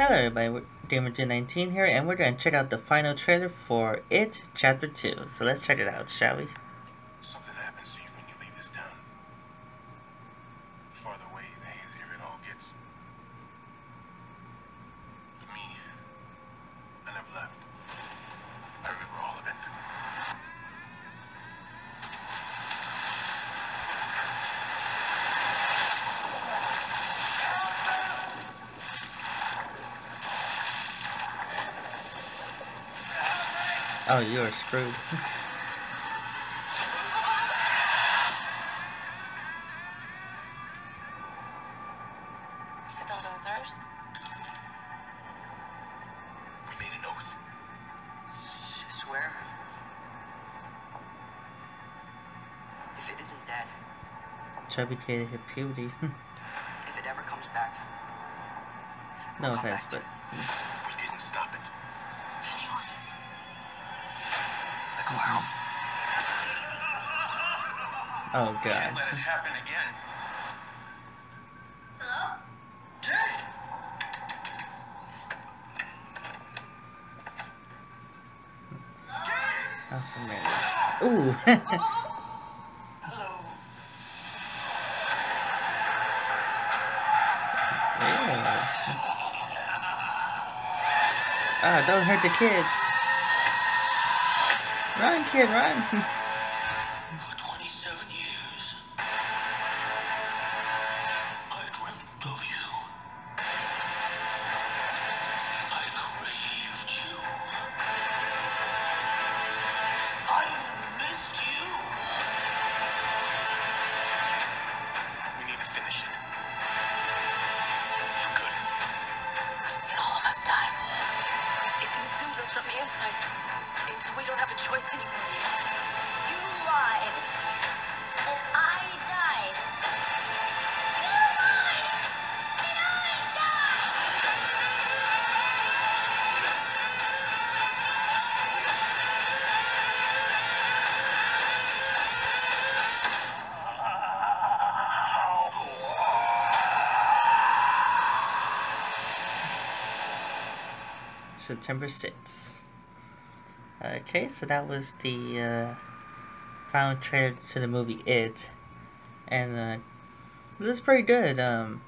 Hello everybody, Gamer219 here, and we're going to check out the final trailer for It Chapter 2. So let's check it out, shall we? Something happens to you when you leave this town. The farther away, the hazier it all gets. For me, I never left. I remember all of it. Oh, you are screwed. To the losers? We made an oath. I swear. If it isn't dead, Chubby kid hit puberty. if it ever comes back, no offense, but... We didn't stop it. The clown. Oh god. Can't let it happen again. Hello? That's amazing. Ooh! Hello. Ew. Ah, don't hurt the kid. Run, kid, run. the inside until we don't have a choice anymore. You lied. And I died. You lied. And I died. September 6th. Okay, so that was the uh, final trailer to the movie It. And uh, it was pretty good. Um,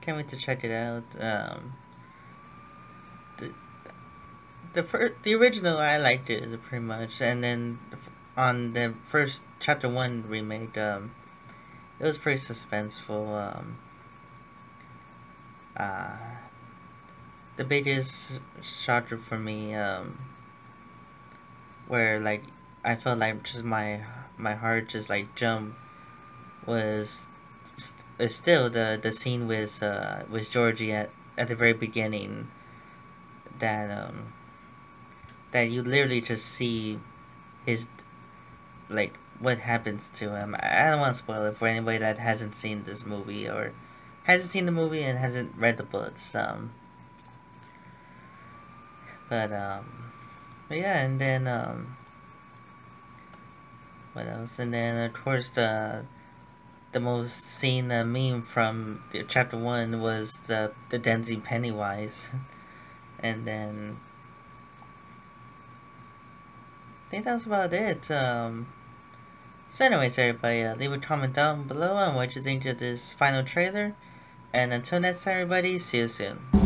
can't wait to check it out. Um, the the, fir- the original, I liked it pretty much. And then on the first Chapter 1 remake, um, it was pretty suspenseful. Um, uh, the biggest shocker for me, um, where like I felt like just my my heart just like jumped, was st- still the the scene with uh with Georgie at at the very beginning. That um that you literally just see his like what happens to him. I I don't want to spoil it for anybody that hasn't seen this movie or hasn't seen the movie and hasn't read the books. Um, but um, but yeah, and then um, what else? And then of course the the most seen uh, meme from the, chapter one was the the Denzi Pennywise, and then I think that's about it. Um, so anyways, everybody, uh, leave a comment down below on what you think of this final trailer. And until next time, everybody, see you soon.